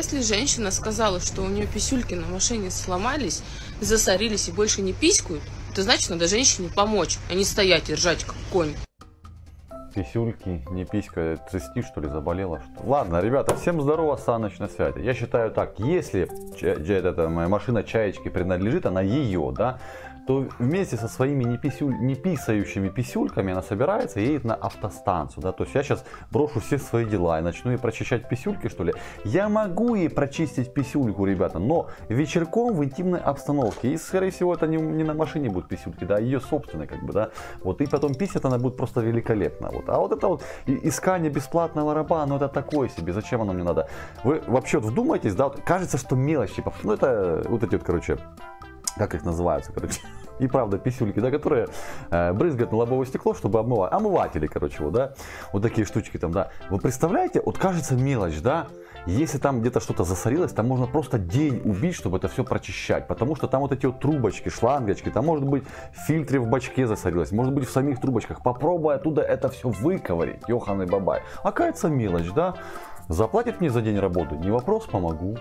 Если женщина сказала, что у нее писюльки на машине сломались, засорились и больше не писькают, то значит надо женщине помочь, а не стоять и ржать как конь. Писюльки, не писька, цисти что ли заболела? Что? Ладно, ребята, всем здорово, Саныч на связи. Я считаю так, если эта моя машина чаечки принадлежит, она ее, да, то вместе со своими не, писюль, не писающими писюльками она собирается и едет на автостанцию. Да? То есть я сейчас брошу все свои дела и начну ей прочищать писюльки, что ли. Я могу ей прочистить писюльку, ребята, но вечерком в интимной обстановке. И, скорее всего, это не, не на машине будут писюльки, да, а ее собственные, как бы, да. Вот, и потом писать она будет просто великолепно. А вот это вот искание бесплатного раба, ну это такое себе, зачем оно мне надо? Вы вообще вот вдумайтесь, да, вот кажется, что мелочь, типа, ну это вот эти вот, короче, как их называются, короче. И правда, писюльки, да, которые э, брызгают на лобовое стекло, чтобы обмывать. Омыватели, короче, вот, да. Вот такие штучки там, да. Вы представляете, вот кажется мелочь, да. Если там где-то что-то засорилось, там можно просто день убить, чтобы это все прочищать. Потому что там вот эти вот трубочки, шлангочки, там может быть в фильтре в бачке засорилось, может быть в самих трубочках. Попробуй оттуда это все выковырить, Йоханный Бабай. Оказывается мелочь, да. Заплатит мне за день работы, не вопрос, помогу.